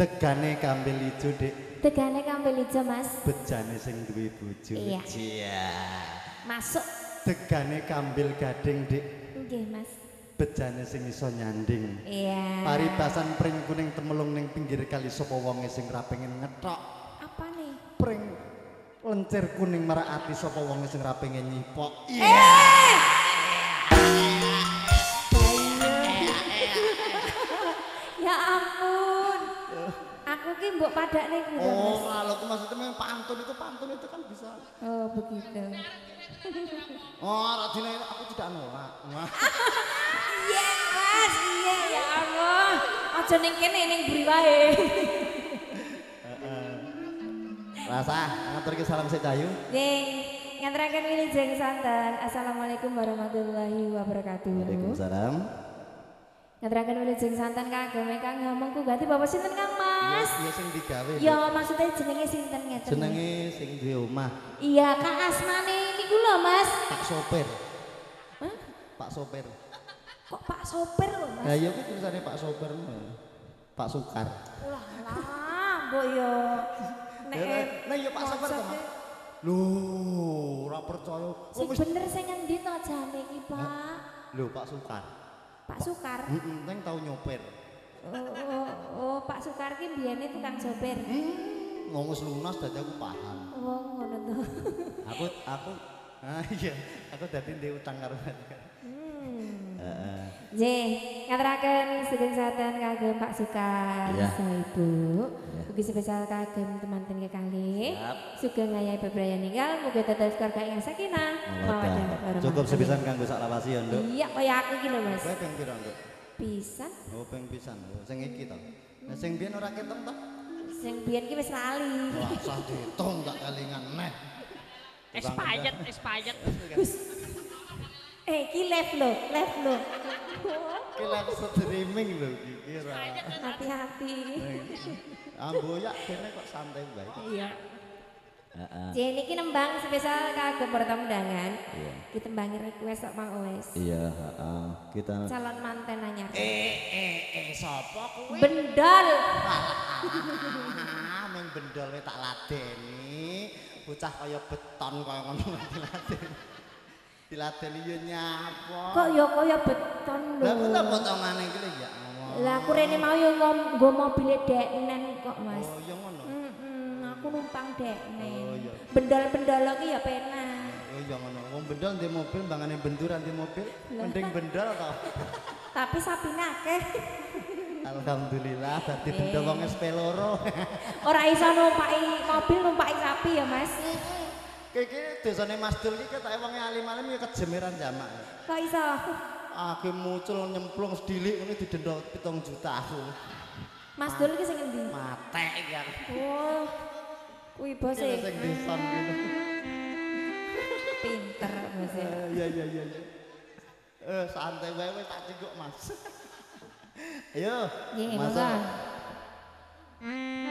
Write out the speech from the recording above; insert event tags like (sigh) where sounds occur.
Tegane kambil ijo, Dik. Tegane kambil ijo, Mas. Bejane sing duwe bojo. Iya. Iya. Masuk. Tegane kambil gading, Dik. Nggih, Mas. Bejane sing iso nyanding. Iya. Paribasan pring kuning temelung ning pinggir kali sapa wonge sing ra pengen ngethok. Apa nih? Pring lencir kuning marak ati sapa wonge sing ra pengen nyipok. Eh! Ya ki mbok padakne gitu, Oh, kalau tuh maksudnya memang pantun itu pantun itu kan bisa. Oh, begitu. Oh, Radina aku tidak nolak. Iya, Mas. Iya, ya Allah. Aja ning kene ning buri wae. Rasa ngatur ke salam sedayu. Nggih, ngaturaken wilujeng santen. Assalamualaikum warahmatullahi wabarakatuh. Waalaikumsalam. Ngaturaken wilujeng santen kagem Kang ngomongku ganti Bapak sinten Kang Mas? Iya sing digawe. Ya maksudnya jenenge sinten ngeten. Jenenge sing duwe omah, Iya, Kang Asmane niku lho, Mas. Pak Sopir. Hah? Pak Sopir. Kok Pak sopir lho, Mas? Lah iya ku tulisane Pak Sopir. Pak Sukar. Lah lah, mbok yo. (laughs) Nek Nah iya Pak Sopir to, Mas. Lho, ora percaya. Sing bener sing ngendi to jane iki, Pak? Lho, Pak Sukar. Pak Sukar. Heeh, ning tau nyopir. Oh, oh, oh, Pak Sukar ki biyene tukang sopir. Ngomong lunas dadi aku paham. Oh, ngono to. Aku aku ah iya, aku dadi ndek utang karo Hmm. Heeh. J, ngaturaken sedeng santen kagem Pak Sukar, Iya. Ibu. Ugi spesial kagem teman-teman kekalih. Siap. Sugeng ngayahi bebraya ninggal, mugi tetep keluarga yang sakinah. Cukup sepisan kanggo sak lawasi ya, Nduk. Iya, kaya aku iki lho, Mas. Kowe ping pira, Nduk? Pisan. Oh, ping pisan. Oh, Sing iki to. Nah, sing biyen ora ketem to? Sing biyen ki wis lali. Wah, sah ditung tak kelingan neh. Expired, expired. Eh, ki live lho, live lho. Ki live streaming lho iki kira. Hati-hati. Amboyak kene kok santai bae. Iya. Heeh. J niki nembang spesial kagem pertama undangan. Kita tembangi request Mang Oles. Iya, heeh. Kita Calon manten anyar. eh eh eh sapa kuwi? Bendol. Ah, meng bendol we tak ladeni. Bocah kaya beton kaya ngono (laughs) diladeni. Diladeni yo nyapa. Kok yo kaya beton lho. Lah kok potongane iki ya Allah. Lah aku rene mau yo ngom- nggo mobil deknen kok, Mas. Oh, ya ngono. Aku numpang deknen. Oh, iya. Bendol-bendol ki ya penak. Oh ya ngono. Wong bendol ndek mobil mbangane benduran di mobil. Mending bendol to. (laughs) Tapi sapine akeh. (laughs) Alhamdulillah dadi bendol wong SP loro. (laughs) Ora iso numpaki mobil numpaki sapi ya, Mas. Kiki dosane Mas Dul iki ketoke wong alim-alim ya kejemeran jamak. Kok iso? Ake muncul nyemplung sedilik ngene didenda 7 juta aku. Mas Dul ki sing endi? Matek iki aku. Oh. Wih bose. Kene sing desan gitu. Pinter bose. Ya. Eh, iya, iya iya iya. Eh santai banget wae tak cengkok Mas. (laughs) Ayo. masa Mas.